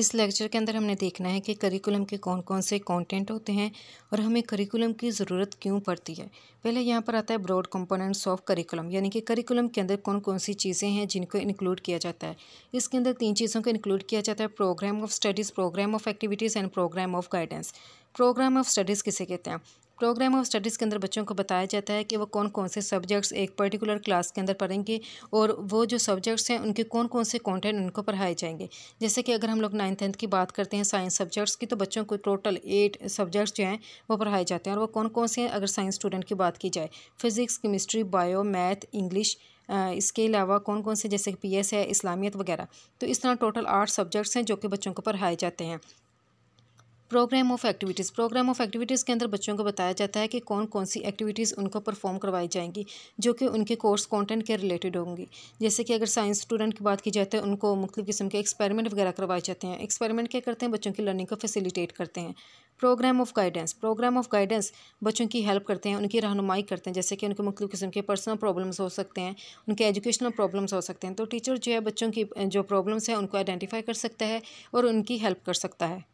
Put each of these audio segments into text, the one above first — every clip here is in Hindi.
इस लेक्चर के अंदर हमने देखना है कि करिकुलम के कौन कौन से कंटेंट होते हैं और हमें करिकुलम की ज़रूरत क्यों पड़ती है। पहले यहाँ पर आता है ब्रॉड कंपोनेंट्स ऑफ़ करिकुलम यानी कि करिकुलम के अंदर कौन कौन सी चीज़ें हैं जिनको इंक्लूड किया जाता है। इसके अंदर तीन चीज़ों को इंक्लूड किया जाता है program of studies program of activities and program of guidance program of studies किसे कहते हैं? प्रोग्राम ऑफ़ स्टडीज़ के अंदर बच्चों को बताया जाता है कि वो कौन कौन से सब्जेक्ट्स एक पर्टिकुलर क्लास के अंदर पढ़ेंगे और वो जो सब्जेक्ट्स हैं, उनके कौन कौन से कंटेंट उनको पढ़ाए जाएँगे। जैसे कि अगर हम लोग नाइन टेंथ की बात करते हैं साइंस सब्जेक्ट्स की तो बच्चों को टोटल एट सब्जेक्ट्स जो हैं, वो पढ़ाए जाते हैं और वो कौन कौन से हैं, अगर साइंस स्टूडेंट की बात की जाए। Physics chemistry bio math English इसके अलावा कौन कौन से, जैसे पी एस है इस्लामियत वगैरह। तो इस तरह टोटल आठ सब्जेक्ट्स हैं, जो कि बच्चों को पढ़ाए जाते हैं। Program of activities. Program of activities के अंदर बच्चों को बताया जाता है कि कौन कौन सी एक्टिविटीज़ उनको परफॉर्म करवाई जाएँगी, जो कि उनके कोर्स कंटेंट के रिलेटेड होंगी। जैसे कि अगर साइंस स्टूडेंट की बात की जाए तो उनको मुख्तु किस्म के एक्सपेरिमेंट वगैरह करवाए जाते हैं। एक्सपेरिमेंट क्या करते हैं? बच्चों की लर्निंग को फैसिलिटेट करते हैं। Program of guidance program of guidance बच्चों की हेल्प करते हैं, उनकी रहनुमाई करते हैं। जैसे कि उनके मुख्तु किस्म के पर्सनल प्रॉब्लम्स हो सकते हैं, उनके एजुकेशनल प्रॉब्लम्स हो सकते हैं। तो टीचर जो है बच्चों की, जो प्रॉब्लम्स हैं, उनको आइडेंटिफाई कर सकता है और उनकी हेल्प कर सकता है।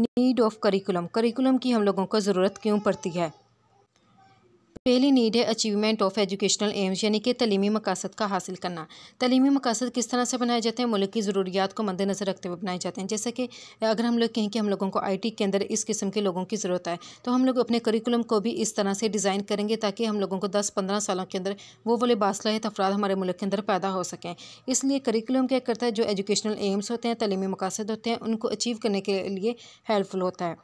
Need of curriculum. करिकुलम की हम लोगों को ज़रूरत क्यों पड़ती है? पहली नीड है अचीवमेंट ऑफ़ एजुकेशनल एम्स यानी कि तलीमी मकासद का हासिल करना। तलीमी मकासद किस तरह से बनाए जाते हैं? मुल्क की ज़रूरियात को मद्देनज़र रखते हुए बनाए जाते हैं। जैसे कि अगर हम लोग कहें कि हम लोगों को आईटी के अंदर इस किस्म के लोगों की ज़रूरत है तो हम लोग अपने करिकुलम को भी इस तरह से डिज़ाइन करेंगे ताकि हम लोगों को दस पंद्रह सालों के अंदर वो वाले बासलाहित अफराद हमारे मुल्क के अंदर पैदा हो सकें। इसलिए करिकुलम क्या करता है? जो एजुकेशनल एम्स होते हैं, तलीमी मकासद होते हैं, उनको अचीव करने के लिए हेल्पफुल होता है।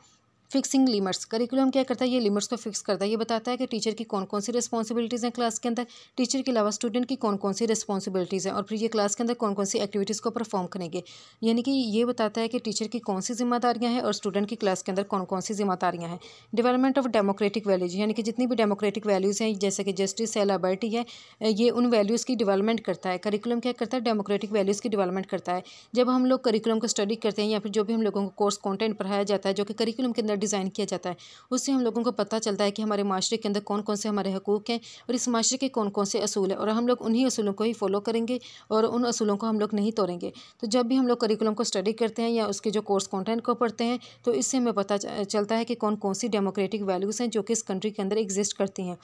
फिक्सिंग लिमिट्स करिकुलम क्या करता है? ये लिमिट्स को फिक्स करता है। ये बताता है कि टीचर की कौन कौन सी रिस्पॉन्सिबिलिटीज़ हैं क्लास के अंदर। टीचर के अलावा स्टूडेंट की कौन कौन सी रिस्पॉन्सिबिलिटीज़ हैं? और फिर ये क्लास के अंदर कौन कौन सी एक्टिविटीज़ को परफॉर्म करेंगे? यानी कि ये बताता है कि टीचर की कौन सी जिम्मेदारियाँ हैं और स्टूडेंट की क्लास के अंदर कौन कौन सी जिम्मेदारियाँ हैं? डेवलपमेंट ऑफ़ डेमोक्रेटिक वैल्यूज़ यानी कि जितनी भी डेमोक्रेटिक वैल्यूज़ हैं, जैसे कि जस्टिस है लाइबर्टी है, ये उन वैल्यूज़ की डिवेलपमेंट करता है। करिकुलम क्या करता है? डेमोक्रेटिक वैल्यूज़ की डिवेलपमेंट करता है। जब हम लोग करिकुलम को स्टडी करते हैं या फिर जो भी हम लोगों को कोर्स कॉन्टेंट पढ़ाया जाता है, जो कि करिकुलम के अंदर डिज़ाइन किया जाता है। उससे हम लोगों को पता चलता है कि हमारे माशरे के अंदर कौन कौन से हमारे हकूक़ हैं और इस माशरे के कौन कौन से असूल हैं और हम लोग उन्हीं असूलों को ही फॉलो करेंगे और उन असूलों को हम लोग नहीं तोड़ेंगे। तो जब भी हम लोग करिकुलम को स्टडी करते हैं या उसके जो कोर्स कॉन्टेंट को पढ़ते हैं तो इससे हमें पता चलता है कि कौन कौन सी डेमोक्रेटिक वैल्यूज़ हैं जो कि इस कंट्री के अंदर एग्जिस्ट करती हैं।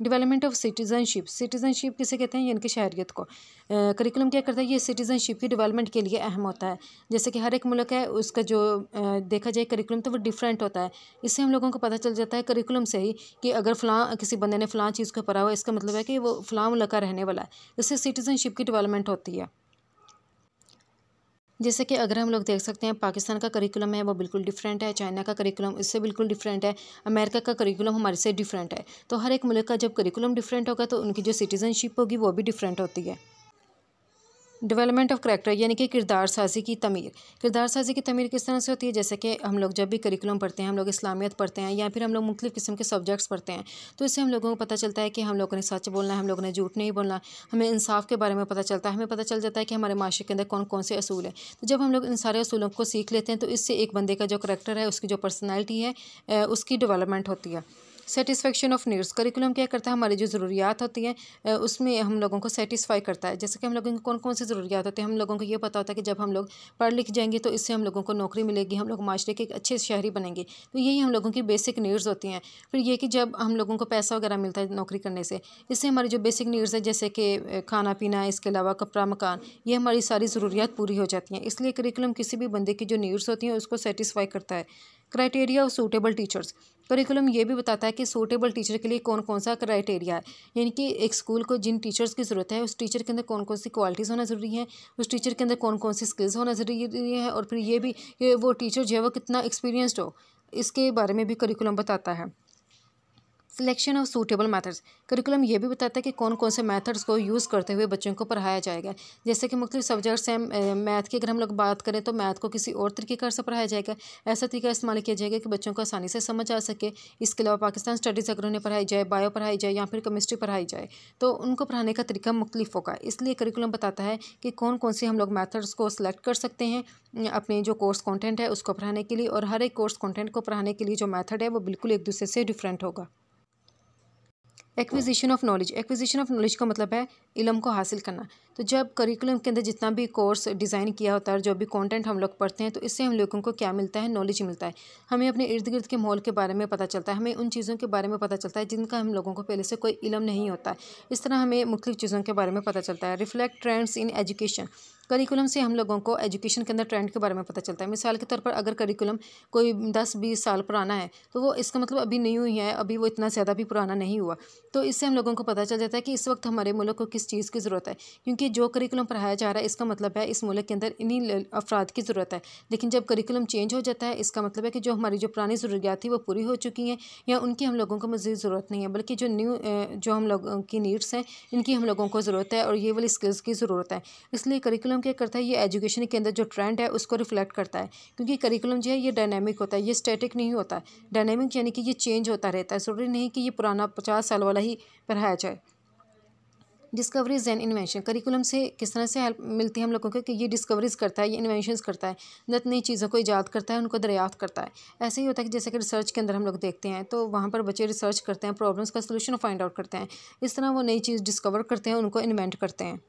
डेवलपमेंट ऑफ़ सिटीज़नशिप सिटीज़नशिप किसे कहते हैं? यानी कि शहरीत को। करिकुलम क्या करता है? ये सिटीज़नशिप की डेवलपमेंट के लिए अहम होता है। जैसे कि हर एक मुल्क है, उसका जो देखा जाए करिकुलम तो वो डिफरेंट होता है। इससे हम लोगों को पता चल जाता है करिकुलम से ही कि अगर फ़लाँ, किसी बंदे ने फ़लाँ चीज़ को पढ़ा हुआ इसका मतलब है कि वो फ़लाँ मुल्क का रहने वाला है। इससे सिटीज़नशिप की डिवेलपमेंट होती है। जैसे कि अगर हम लोग देख सकते हैं, पाकिस्तान का करिकुलम है, वो बिल्कुल डिफरेंट है, चाइना का करिकुलम इससे बिल्कुल डिफरेंट है, अमेरिका का करिकुलम हमारे से डिफरेंट है। तो हर एक मुल्क का जब करिकुलम डिफरेंट होगा तो उनकी जो सिटीज़नशिप होगी, वो भी डिफरेंट होती है। डेवलपमेंट ऑफ़ करेक्टर यानी कि किरदार साजी की तमीर। किरदार साजी की तमीर किस तरह से होती है? जैसे कि हम लोग जब भी करिकुलम पढ़ते हैं, हम लोग इस्लामियत पढ़ते हैं, या फिर हम लोग मुख्तु किस्म के सब्जेक्ट्स पढ़ते हैं तो इससे हम लोगों को पता चलता है कि हम लोगों ने सच बोलना है, हम लोगों ने झूठ नहीं बोलना। हमें इंसाफ के बारे में पता चलता है, हमें पता चल जाता है कि हमारे माशरे के अंदर कौन कौन से असूल हैं। तो जब हम लोग इन सारे असूलों को सीख लेते हैं तो इससे एक बंदे का जो करेक्टर है, उसकी जो पर्सनैलिटी है उसकी डेवलपमेंट होती है। सेटिस्फेक्शन ऑफ़ नीड्स करिकुलम क्या करता है? हमारी जो ज़रूरियात होती हैं उसमें हम लोगों को सेटिस्फाई करता है। जैसे कि हम लोगों की कौन कौन सी ज़रूरियात होती है? हम लोगों को ये पता होता है कि जब हम लोग पढ़ लिख जाएँगे तो इससे हम लोगों को नौकरी मिलेगी, हम लोग माशरे के एक अच्छे शहरी बनेंगे। तो यही हम लोगों की बेसिक नीड्स होती हैं। फिर ये कि जब हम लोगों को पैसा वगैरह मिलता है नौकरी करने से, इससे हमारी जो बेसिक नीड्स है, जैसे कि खाना पीना इसके अलावा कपड़ा, मकान, ये हमारी सारी ज़रूरियात पूरी हो जाती हैं। इसलिए करिकुलम किसी भी बंदे की जो नीड्स होती हैं, उसको सेटिस्फाई करता है। Criteria of suitable teachers. Curriculum ये भी बताता है कि सूटेबल टीचर के लिए कौन कौन सा क्राइटेरिया है। यानी कि एक स्कूल को जिन टीचर्स की ज़रूरत है, उस टीचर के अंदर कौन कौन सी क्वालिटीज़ होना ज़रूरी है, उस टीचर के अंदर कौन कौन सी स्किल्स होना ज़रूरी है, और फिर ये भी कि वो टीचर जो है वो कितना एक्सपीरियंसड हो। इसके बारे में भी करिकुलम बताता है। Selection of suitable methods curriculum ये भी बताता है कि कौन कौन से मैथड्स को यूज़ करते हुए बच्चों को पढ़ाया जाएगा। जैसे कि मुख्तु सब्जेक्ट्स हैं मैथ की अगर हम लोग बात करें तो मैथ को किसी और तरीके से पढ़ाया जाएगा। ऐसा तरीका इस्तेमाल किया जाएगा कि बच्चों को आसानी से समझ आ सके। इसके अलावा पाकिस्तान स्टडीज़ अगर उन्हें पढ़ाई जाए बायो पढ़ाई जाए या फिर केमिस्ट्री पढ़ाई जाए तो उनको पढ़ाने का तरीका मुख्तलिफ़ होगा। इसलिए करिकुलम बताता है कि कौन कौन से हम लोग मैथड्स को सिलेक्ट कर सकते हैं अपने जो कोर्स कॉन्टेंट है उसको पढ़ाने के लिए और हर एक कोर्स कॉन्टेंट को पढ़ाने के लिए जो मैथड है वो बिल्कुल एक दूसरे से डिफरेंट होगा। Acquisition of knowledge acquisition of knowledge का मतलब है इलम को हासिल करना। तो जब करिकुलम के अंदर जितना भी कोर्स डिज़ाइन किया होता है, जो भी कंटेंट हम लोग पढ़ते हैं तो इससे हम लोगों को क्या मिलता है? नॉलेज मिलता है। हमें अपने इर्द गिर्द के माहौल के बारे में पता चलता है। हमें उन चीज़ों के बारे में पता चलता है, जिनका हम लोगों को पहले से कोई इलम नहीं होता। इस तरह हमें मुख्तु चीज़ों के बारे में पता चलता है। Reflect trends in education curriculum से हम लोगों को एजुकेशन के अंदर ट्रेंड के बारे में पता चलता है। मिसाल के तौर पर अगर करिकुलम कोई दस, बीस साल पुराना है तो वो इसका मतलब अभी नहीं हुई है, अभी वो इतना ज़्यादा भी पुराना नहीं हुआ। तो इससे हम लोगों को पता चल जाता है कि इस वक्त हमारे मुल्क को किस चीज़ की ज़रूरत है, क्योंकि जो करिकुलम पढ़ाया जा रहा है, इसका मतलब है इस मुल्क के अंदर इन्हीं अफराद की ज़रूरत है। लेकिन जब करिकुलम चेंज हो जाता है, इसका मतलब है कि जो हमारी जो पुरानी ज़रूरियात थी, वो पूरी हो चुकी हैं, या उनकी हम लोगों को मज़ीद ज़रूरत नहीं है, बल्कि जो न्यू जो हम लोगों की नीड्स हैं, इनकी हम लोगों को ज़रूरत है, और ये वाली स्किल्स की ज़रूरत है। इसलिए करिकुलम क्या करता है? ये एजुकेशन के अंदर जो ट्रेंड है, उसको रिफ्लेक्ट करता है। क्योंकि करिकुलम जो है, ये डायनेमिक होता है, ये स्टैटिक नहीं होता। डायनेमिक यानी कि ये चेंज होता रहता है। ज़रूरी नहीं कि ये पुराना पचास साल वाला ही पढ़ाया जाए। डिस्कवरीज एंड इन्वेंशन करिकुलम से किस तरह से हेल्प मिलती है हम लोगों को? कि ये डिस्कवरीज करता है, ये इन्वेंशंस करता है। नत नई चीज़ों को ईजाद करता है, उनको दरियाफ्त करता है। ऐसे ही होता है कि जैसे कि रिसर्च के अंदर हम लोग देखते हैं तो वहाँ पर बच्चे रिसर्च करते हैं प्रॉब्लम्स का सोल्यूशन फाइंड आउट करते हैं। इस तरह वो नई चीज़ डिस्कवर करते हैं, उनको इन्वेंट करते हैं।